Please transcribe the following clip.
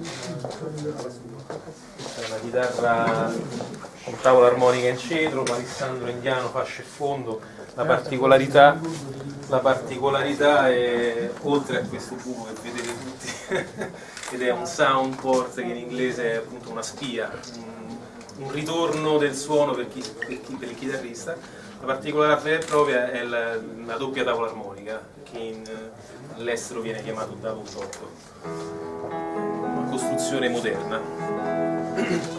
Questa è una chitarra con tavola armonica in cedro, palissandro indiano, fascia e fondo. La particolarità, la particolarità è, oltre a questo buco che vedete tutti, ed è un soundport che in inglese è appunto una spia, un, un ritorno del suono per, chi, per, chi, per il chitarrista. La particolarità vera e propria è la, la doppia tavola armonica, che in, all'estero viene chiamato double top, costruzione moderna.